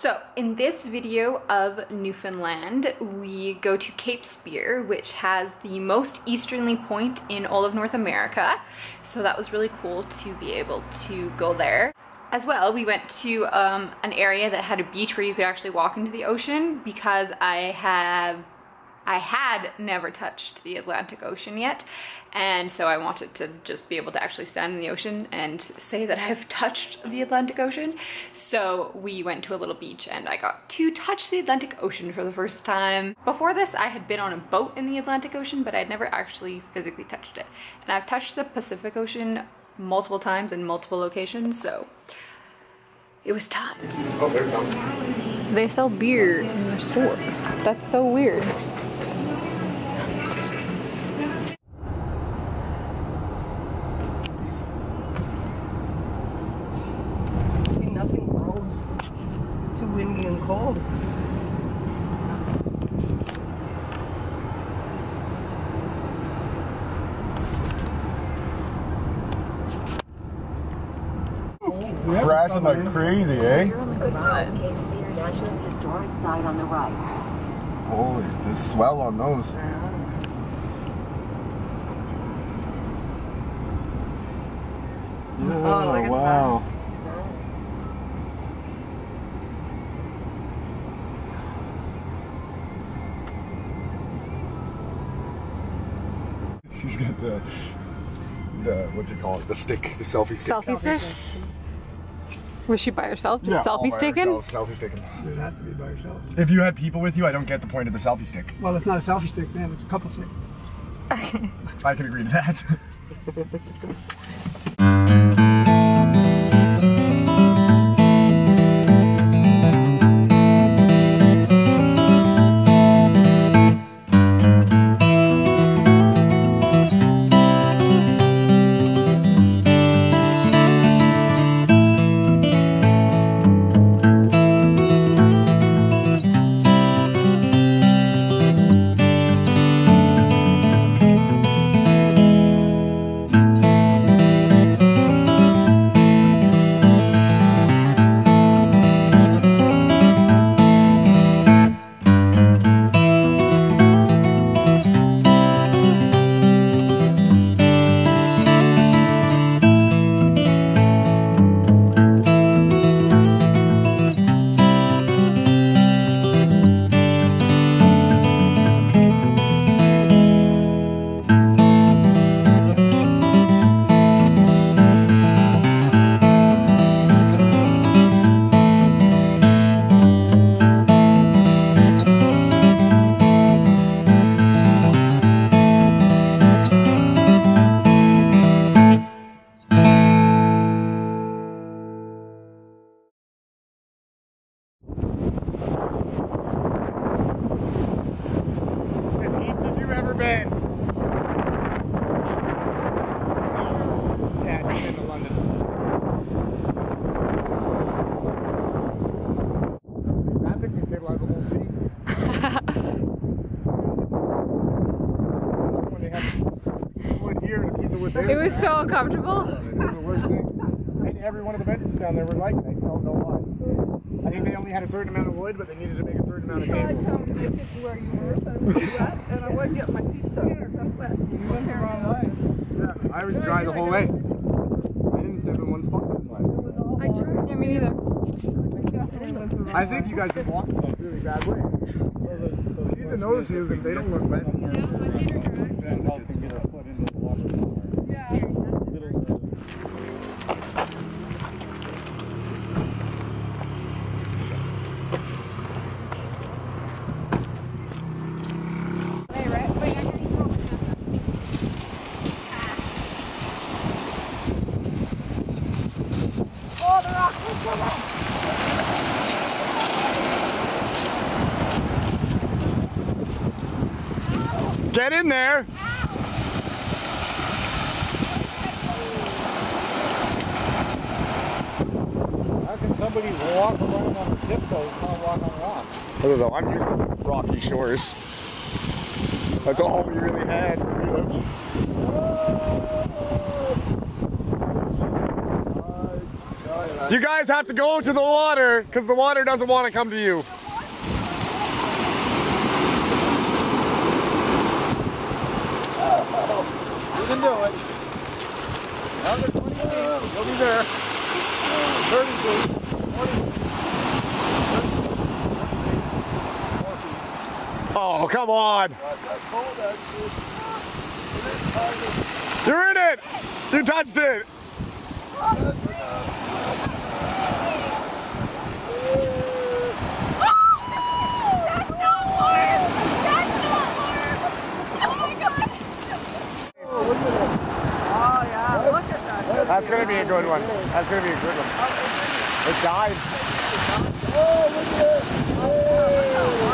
So in this video of Newfoundland, we go to Cape Spear, which has the most easterly point in all of North America. So that was really cool to be able to go there. As well, we went to um, an area that had a beach where you could actually walk into the ocean because I have I had never touched the Atlantic Ocean yet and so I wanted to just be able to actually stand in the ocean and say that I've touched the Atlantic Ocean. So we went to a little beach and I got to touch the Atlantic Ocean for the first time. Before this I had been on a boat in the Atlantic Ocean but I'd never actually physically touched it. And I've touched the Pacific Ocean multiple times in multiple locations so it was time. Oh. They sell beer in the store. That's so weird. Crashing like crazy, eh? You're on the good side. Cape Spear National Historic Site on the right. Holy, the swell on those. Yeah, Oh, look at wow. She's got the, the, what do you call it? The stick, the selfie stick. Selfie stick? Was she by herself? Just Yeah, all selfie by sticking? herself, Selfie sticking. It has to be by yourself. If you had people with you, I don't get the point of the selfie stick. Well, it's not a selfie stick then, it's a couple stick. I can agree to that. piece of wood there. It was so uncomfortable. Every one of the benches down there were like that. I don't know why. I think they only had a certain amount of wood, but they needed to make a certain amount of tables. come to make it to where you were, but it was wet, and I wouldn't get my feet soaked. It was wet. You went the wrong way. Yeah, I was dry the whole way. I didn't step in one spot. That's why. I tried. Yeah, me neither. I think you guys just walked a really bad way. She's a nose shoes and they don't look wet. Get in there! How can somebody walk around on the tiptoes, not walk on rocks? I don't know, I'm used to the rocky shores. That's all we really had. Oh! You guys have to go to the water because the water doesn't want to come to you. You can do it. Another 20 feet. You'll be there. 30 feet. 40 feet. Oh, come on. Cold, actually. It is kind of You're in it. You touched it. Oh, yeah. Look at that. That's gonna be a good one. That's gonna be a good one. It died. Oh, look at! Hey!